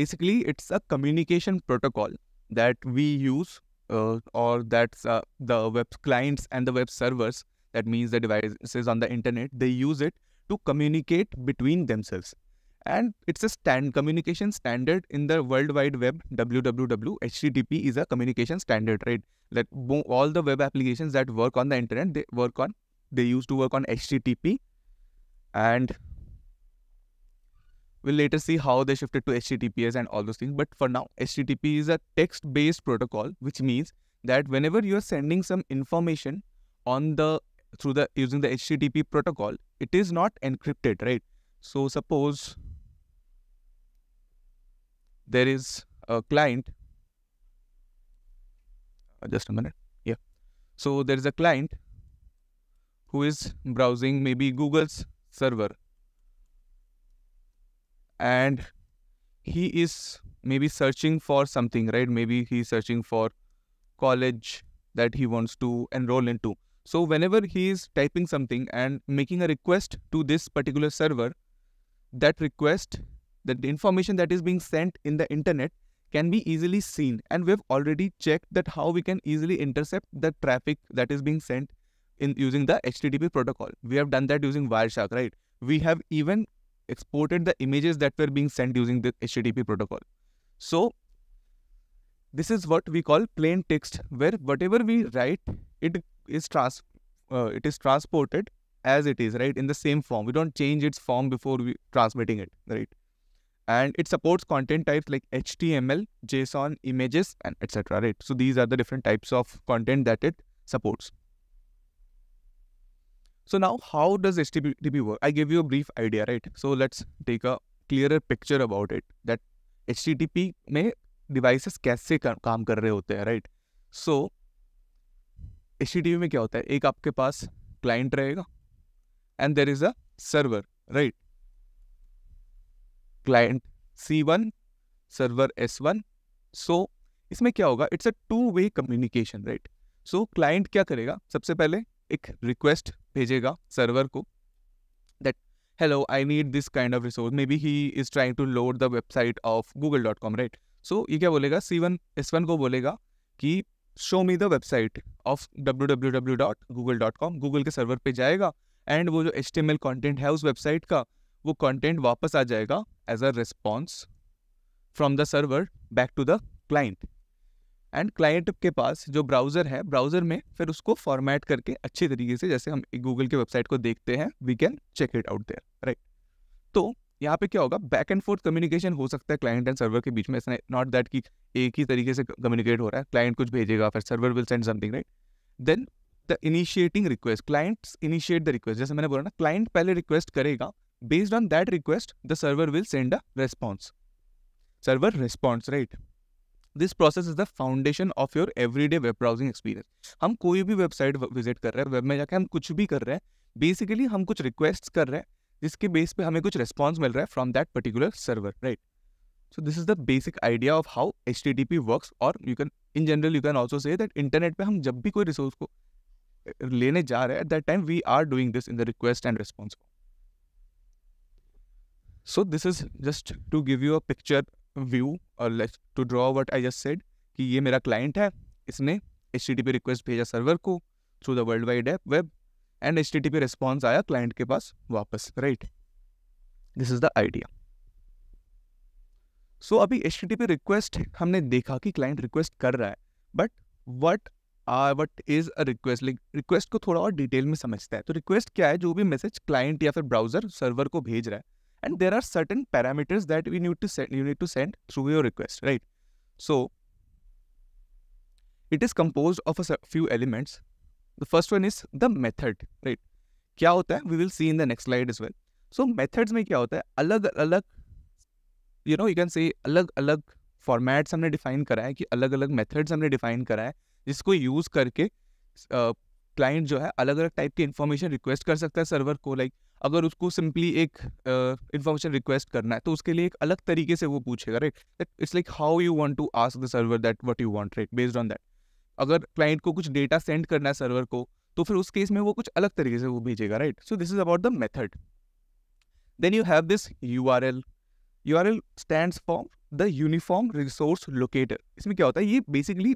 basically it's a communication protocol that we use uh, or that's uh, the web clients and the web servers that means the devices on the internet they use it to communicate between themselves. And it's a stand communication standard in the world wide web www http is a communication standard right? That all the web applications that work on the internet they work on they used to work on http and we'll later see how they shifted to https and all those things. But for now http is a text based protocol which means that whenever you're sending some information on the through the using the http protocol it is not encrypted right? So suppose there is a client uh, just a minute yeah. So there is a client who is browsing maybe google's server and he is maybe searching for something right? Maybe he's searching for college that he wants to enroll into. So whenever he is typing something and making a request to this particular server that request that information that is being sent in the internet can be easily seen. And we've already checked that how we can easily intercept the traffic that is being sent in using the http protocol. We have done that using wireshark right? We have even exported the images that were being sent using the http protocol so this is what we call plain text where whatever we write it is trans uh, it is transported as it is right in the same form we don't change its form before we transmitting it right and it supports content types like HTML, JSON, images, and etc. Right. So these are the different types of content that it supports. So now, how does HTTP work? I gave you a brief idea, right? So let's take a clearer picture about it. That HTTP में devices कैसे काम कर रहे होते हैं, right? So HTTP में क्या होता है? एक आपके पास client रहेगा, and there is a server, right? One server S one so इसमें क्या होगा a two way communication right so client क्या करेगा सबसे पहले एक रिक्वेस्ट भेजेगा सर्वर को that hello I need this kind of resource maybe he is trying to load the website of Google dot com right so ये क्या बोलेगा? सी वन एस वन को बोलेगा कि show me the website of W W W dot Google dot com Google के server पे जाएगा and वो जो H T M L content है उस वेबसाइट का, वो कंटेंट वापस आ जाएगा as a response from the server back to the client and client के पास जो ब्राउज़र है, ब्राउज़र में फिर उसको फॉर्मेट करके अच्छे तरीके से, जैसे हम गूगल के वेबसाइट को देखते हैं we can check it out there right तो यहाँ पे क्या होगा बैक एंड फोर्थ कम्युनिकेशन हो सकता है क्लाइंट एंड सर्वर के बीच में नॉट दैट कि एक ही तरीके से कम्युनिकेट हो रहा है क्लाइंट कुछ भेजेगा, फिर server will send something right then the initiating request clients initiate the request जैसे मैंने बोला ना क्लाइंट पहले रिक्वेस्ट करेगा based on that request the server will send a response server response right? This process is the foundation of your everyday web browsing experience हम कोई भी website visit कर रहे हैं वेब में जाके हम कुछ भी कर रहे हैं बेसिकली हम कुछ रिक्वेस्ट कर रहे हैं, जिसके बेस पे हमें कुछ रिस्पॉन्स मिल रहा है from that particular server right so this is the basic idea of how H T T P work और you can in general you can also say that internet पे हम जब भी कोई रिसोर्स को लेने जा रहे हैं at that time we are doing this in the request and response so this is just to give you a picture view or like to draw what I just said, कि ये मेरा client है, इसने H T request भेजा server को through the world wide app web and H T response आया client के पास वापस right this is the idea so अभी एच टी रिक्वेस्ट हमने देखा कि क्लाइंट रिक्वेस्ट कर रहा है but what are what is a request like request को थोड़ा और डिटेल में समझता है। तो रिक्वेस्ट क्या है? जो भी मैसेज क्लाइंट या फिर ब्राउज़र सर्वर को भेज रहा है and there are certain parameters that we need to send you need to send through your request right so it is composed of a few elements the first one is the method right क्या होता है we will see in the next slide as well so methods में क्या होता है अलग अलग you know you can say अलग अलग फॉर्मेट्स हमने डिफाइन करा है कि अलग अलग मेथड्स हमने डिफाइन करा है जिसको यूज़ करके क्लाइंट जो है अलग अलग टाइप की इन्फॉर्मेशन रिक्वेस्ट कर सकता है सर्वर को लाइक अगर उसको सिंपली एक इन्फॉर्मेशन रिक्वेस्ट करना है तो उसके लिए एक अलग तरीके से वो पूछेगा right it's like how you want to ask the server that what you want right based on that अगर क्लाइंट को कुछ डेटा सेंड करना है सर्वर को तो फिर उस केस में वो कुछ अलग तरीके से वो भेजेगा right so this is about the method then you have this U R L U R L stand for the uniform resource locator इसमें क्या होता है? ये बेसिकली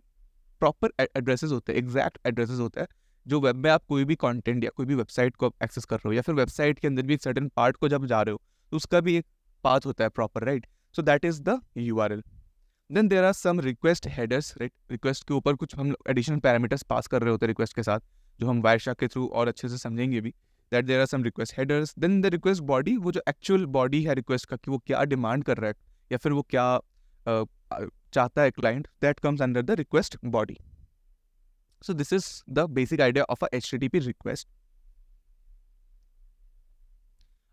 प्रॉपर एड्रेसेस होते हैं एग्जैक्ट एड्रेसेस होता है जो वेब में आप कोई भी कंटेंट या कोई भी वेबसाइट को एक्सेस कर रहे हो या फिर वेबसाइट के अंदर भी एक सर्टन पार्ट को जब जा रहे हो तो उसका भी एक पाथ होता है proper right so that is the U R L then there are some request headers right request के ऊपर कुछ हम एडिशनल पैरामीटर्स पास कर रहे होते हैं रिक्वेस्ट के साथ जो हम वायरशा के थ्रू और अच्छे से समझेंगे भी. That there are some request headers then the request body वो जो एक्चुअल बॉडी है रिक्वेस्ट का कि वो क्या डिमांड कर रहा है या फिर वो क्या uh, चाहता है client that comes under the request body so this is the basic idea of a H request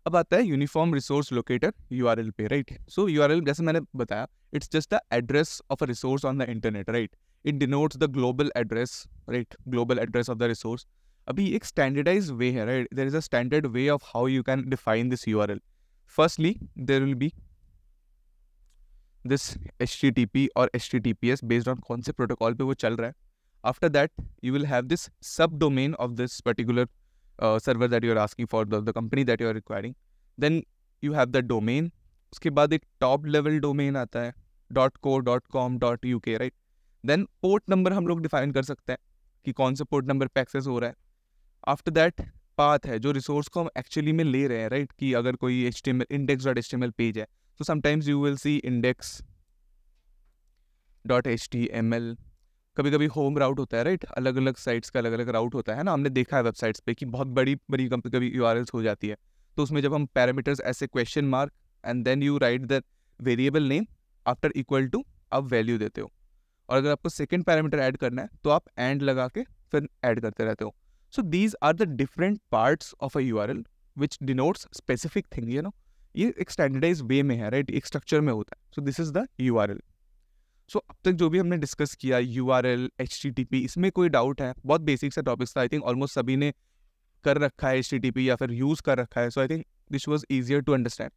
अब आता है uniform resource locator U R L पे right so U R L जैसे मैंने बताया it's just the address of a resource on the internet right it denotes the global address right global address of the resource अभी एक standardize way है right there is a standard way of how you can define this U R L firstly there will be this H T T P और H T T P S based on कौन से protocol पे वो चल रहा है. After that you will have this subdomain of this particular uh, server that you are asking for the, the company that you are requiring then you have the domain. उसके बाद एक टॉप लेवल डोमेन आता है dot co dot com dot U K right then port number हम लोग define कर सकते हैं कि कौन से पोर्ट नंबर पे एक्सेस हो रहा है। आफ्टर दैट पाथ है जो रिसोर्स को हम एक्चुअली में ले रहे हैं राइट कि अगर कोई H T M L index dot H T M L page है तो sometimes you will see index dot H T M L कभी कभी होम राउट होता है राइट अलग अलग साइट्स का अलग अलग राउट होता है ना? हमने देखा है वेबसाइट्स पे कि बहुत बड़ी बड़ी कंपनी कभी यू हो जाती है। तो उसमें जब हम पैरामीटर्स ऐसे question mark and then you write the variable name after equal to आप वैल्यू देते हो। और अगर आपको सेकेंड पैरामीटर ऐड करना है तो आप एंड लगा के फिर ऐड करते रहते हो। So these are the different parts of a U R L which denotes specific thing you know ये एक स्टैंडर्डाइज वे में है राइट एक स्ट्रक्चर में होता है। So this is the U R L so so, अब तक जो भी हमने डिस्कस किया U R L H T T P इसमें कोई डाउट है? बहुत बेसिक सा टॉपिक्स था आई थिंक ऑलमोस्ट सभी ने कर रखा है एच टी टी पी या फिर यूज़ कर रखा है so I think this was easier to understand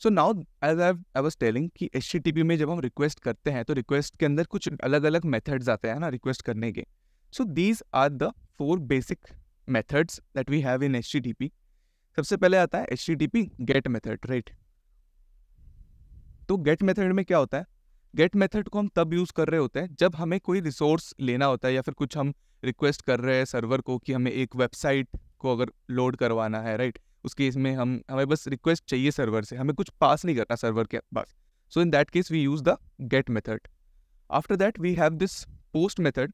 so now as I I was telling कि एच टी टी पी में जब हम रिक्वेस्ट करते हैं तो रिक्वेस्ट के अंदर कुछ अलग अलग मेथड्स आते हैं ना रिक्वेस्ट करने के। So these are the four basic methods that we have in H T T P सबसे पहले आता है H T T P get method right तो गेट मेथड में क्या होता है? गेट मेथड को हम तब यूज़ कर रहे होते हैं जब हमें कोई रिसोर्स लेना होता है या फिर कुछ हम रिक्वेस्ट कर रहे हैं सर्वर को कि हमें एक वेबसाइट को अगर लोड करवाना है राइट? उस केस में हम हमें बस रिक्वेस्ट चाहिए सर्वर से हमें कुछ पास नहीं करना सर्वर के पास। So in that case we use the get method after that we have this post method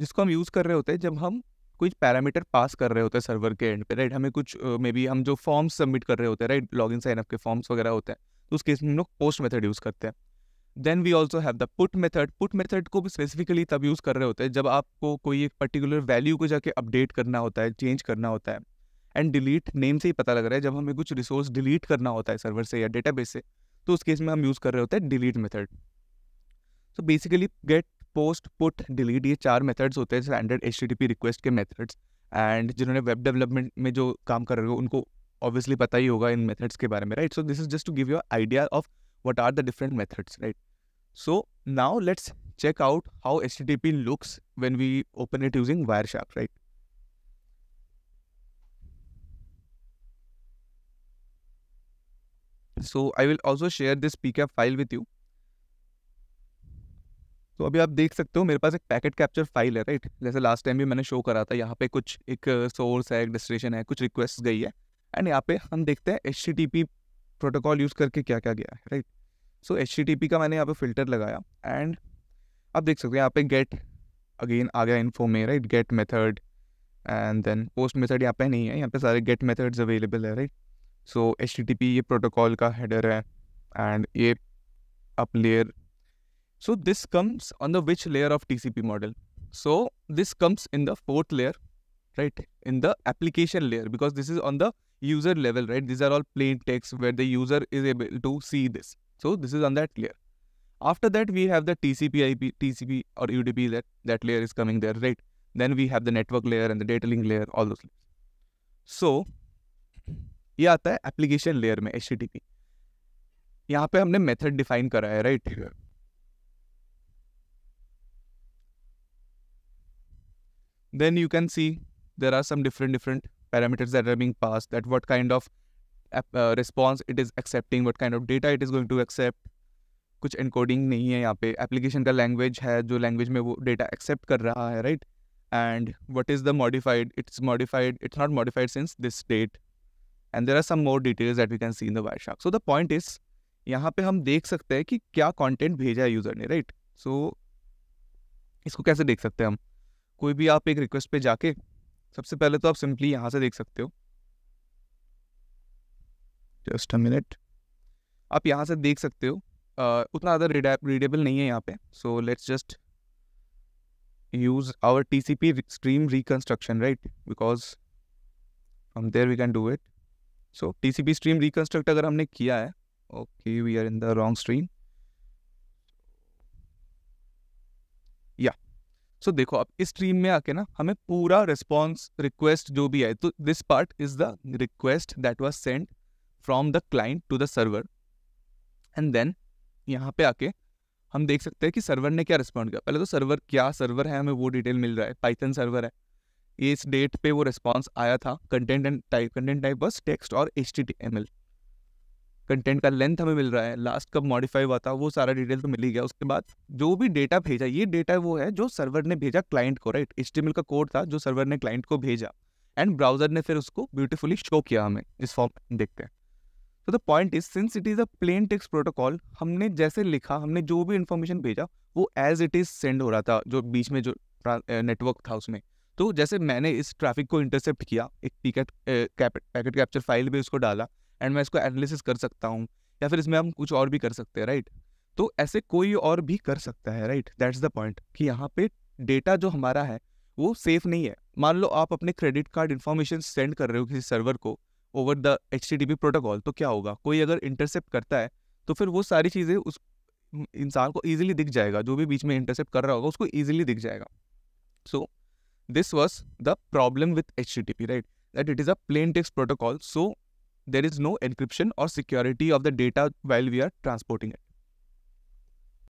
जिसको हम यूज़ कर रहे होते हैं जब हम कुछ पैरामीटर पास कर रहे होते हैं सर्वर के एंड पे राइट? हमें कुछ मे uh, बी हम जो फॉर्म्स सबमिट कर रहे होते हैं right? Log in sign up के फॉर्म्स वगैरह होते हैं तो उस केस में हम लोग पोस्ट मेथड यूज़ करते हैं। Then we also have the put method put method को भी स्पेसिफिकली तब यूज़ कर रहे होते हैं जब आपको कोई एक पर्टिकुलर वैल्यू को जाके अपडेट करना होता है चेंज करना होता है एंड डिलीट नेम से ही पता लग रहा है जब हमें कुछ रिसोर्स डिलीट करना होता है सर्वर से या डेटाबेस से तो उस केस में हम यूज़ कर रहे होते हैं delete method so basically get post put delete ये चार मेथड्स होते हैं स्टैंडर्ड एच रिक्वेस्ट के मेथड्स एंड जिन्होंने वेब डेवलपमेंट में जो काम कर रहे हो उनको ऑब्वियसली पता ही होगा इन मेथड्स के बारे में right so this is just to give you idea of what are the different methods, right? So now let's check out how HTTP looks when we open it using Wireshark, right? So I will also share this pcap file with you. तो अभी आप देख सकते हो मेरे पास एक packet capture file है राइट जैसे लास्ट टाइम भी मैंने शो करा था यहाँ पे कुछ एक सोर्स है एक डेस्टिनेशन है कुछ रिक्वेस्ट गई है एंड यहाँ पे हम देखते हैं एच प्रोटोकॉल यूज़ करके क्या क्या गया है राइट सो एच का मैंने यहाँ पे फ़िल्टर लगाया एंड आप देख सकते हैं यहाँ पे गेट अगेन आ गया इन्फो में right get method and then post method यहाँ पे नहीं है, यहाँ पे सारे गेट मेथड्स अवेलेबल है राइट सो एच ये प्रोटोकॉल का हेडर है एंड ये app layer so, this comes on the which layer of tcp model? So, this comes in the fourth layer, right? In the application layer because this is on the user level, right? These are all plain text where the user is able to see this. So this is on that layer. After that, we have the TCP IP, TCP or UDP that, that layer is coming there, right? Then we have the network layer and the data link layer, all those layers. So, ये आता है application layer में H T यहाँ पे हमने method define करा है right then you can see there are some different different parameters that are being passed, that what kind of uh, response it is accepting, what kind of data it is going to accept. कुछ encoding नहीं है यहाँ पे। Application का language है जो language में वो डेटा एक्सेप्ट कर रहा है right and what is the modified it's modified it's not modified since this date and there are some more details that we can see in the Wireshark so the point is यहाँ पे हम देख सकते हैं कि क्या content भेजा है यूज़र ने राइट सो so, इसको कैसे देख सकते हैं हम? कोई भी आप एक रिक्वेस्ट पे जाके सबसे पहले तो आप सिंपली यहाँ से देख सकते हो। Just a minute. आप यहाँ से देख सकते हो uh, उतना ज़्यादा रीडेबल नहीं है यहाँ पे। So let's just use our T C P stream reconstruction right because from there we can do it so T C P stream reconstruct अगर हमने किया है okay we are in the wrong stream या so so, देखो अब इस stream में आके ना हमें पूरा रिस्पॉन्स रिक्वेस्ट जो भी है तो this part is the request that was send from the client to the server and then यहाँ पे आके हम देख सकते हैं कि सर्वर ने क्या रिस्पॉन्ड किया। पहले तो सर्वर क्या सर्वर है हमें वो डिटेल मिल रहा है। पाइथन सर्वर है। इस डेट पे वो रिस्पॉन्स आया था। Content and type content type बस टेक्स्ट और H T T M L content का लेंथ हमें मिल रहा है। लास्ट कब मॉडिफाई हुआ था, वो सारा डिटेल तो मिल ही गया। उसके बाद जो भी डेटा भेजा, ये डेटा वो है जो सर्वर ने भेजा क्लाइंट को राइट एच का कोड था जो सर्वर ने क्लाइंट को भेजा। एंड ब्राउज़र ने फिर उसको ब्यूटीफुली शो किया हमें इस फॉर्म देखते हैं। तो the point is since it is a plain text protocol हमने जैसे लिखा, हमने जो भी इन्फॉर्मेशन भेजा, वो एज इट इज़ सेंड हो रहा था, जो बीच में जो नेटवर्क था उसमें। तो जैसे मैंने इस ट्रैफ़िक को इंटरसेप्ट किया, एक टिकट पैकेट कैप्चर फ़ाइल पे उसको डाला एंड मैं इसको एनालिसिस कर सकता हूँ, या फिर इसमें हम कुछ और भी कर सकते हैं, राइट? तो ऐसे कोई और भी कर सकता है, राइट? दैट्स द पॉइंट कि यहाँ पे डेटा जो हमारा है, वो सेफ़ नहीं है। मान लो आप अपने क्रेडिट कार्ड इन्फॉर्मेशन सेंड कर रहे हो किसी सर्वर को ओवर द एचटीटीपी प्रोटोकॉल तो क्या होगा? कोई अगर इंटरसेप्ट करता है तो फिर वो सारी चीज़ें उस इंसान को ईजिली दिख जाएगा। जो भी बीच में इंटरसेप्ट कर रहा होगा, उसको ईजिली दिख जाएगा। So this was the problem with H right that it is a plain text protocol so there is no encryption or security of the data while we are transporting it.